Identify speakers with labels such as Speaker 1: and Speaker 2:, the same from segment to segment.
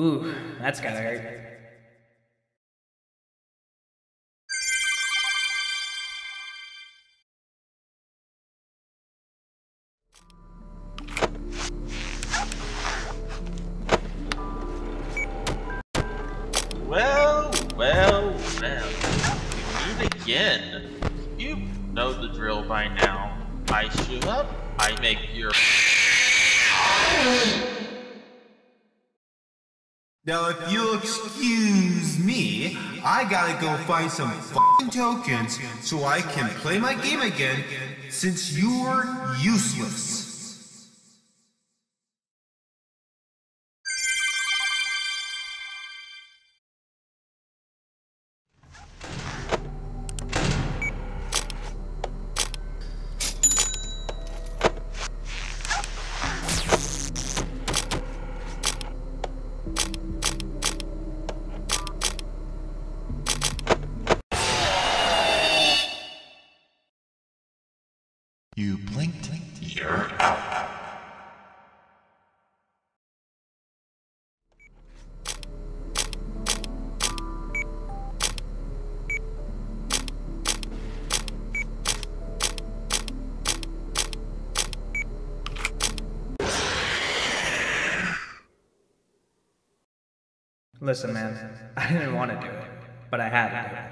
Speaker 1: Ooh, that's gotta hurt.
Speaker 2: Well, well, well. We meet again. You know the drill by now. I show up, I make your.
Speaker 3: Now, if you'll excuse me, I gotta go find some f***ing tokens so I can play my game again since you're useless.
Speaker 4: You blinked, you're out.
Speaker 1: Listen, man, I didn't want to do it, but I had to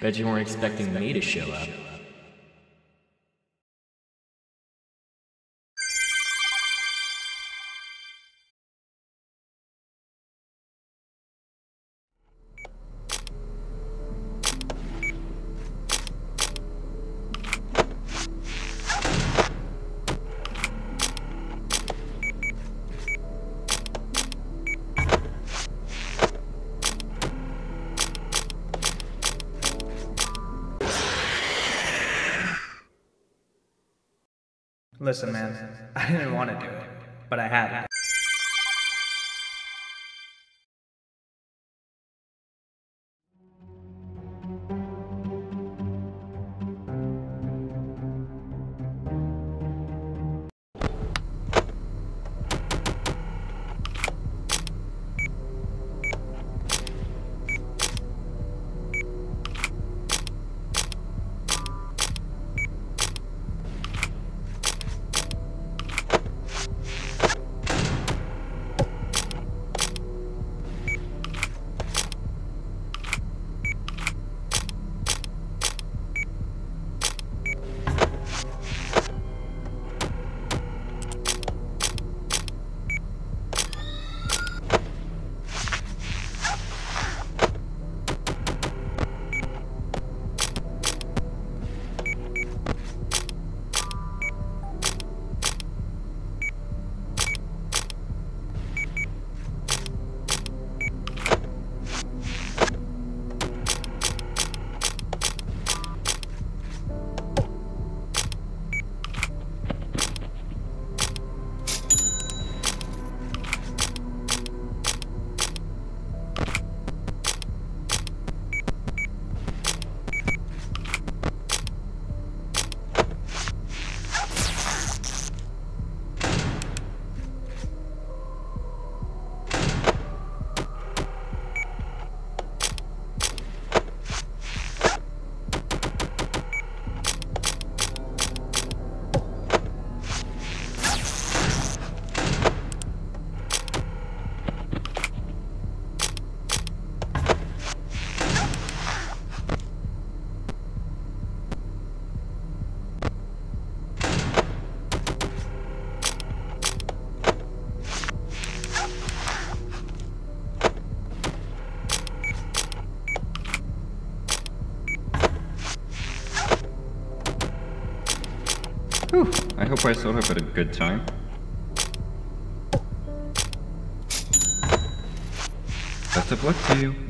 Speaker 5: Bet you weren't expecting me to show up.
Speaker 1: Listen, man, I didn't want to do it, but I had to.
Speaker 6: Whew, I hope I still have a good time. Best of luck to you.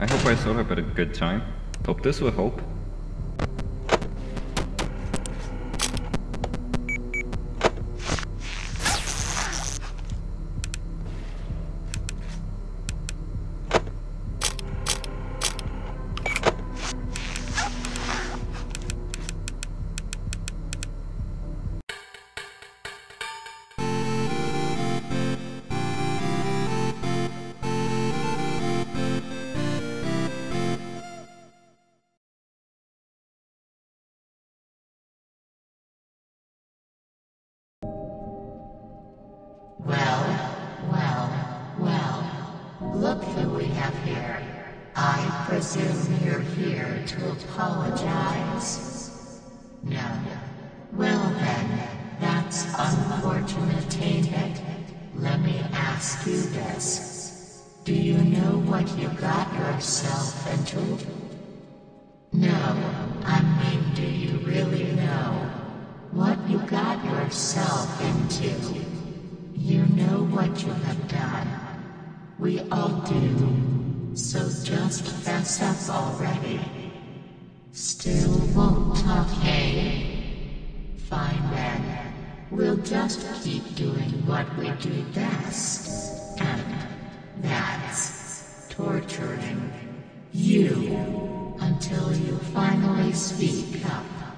Speaker 6: I hope I saw her at a good time. Hope this will help.
Speaker 7: Look who we have here. I presume you're here to apologize? No. Well then, that's unfortunate, ain't it? Let me ask you this. Do you know what you got yourself into? No, I mean, do you really know what you got yourself into? You know what you have. We all do. So just fess up already. Still won't talk, hey? Fine then. We'll just keep doing what we do best. And that's torturing you until you finally speak up.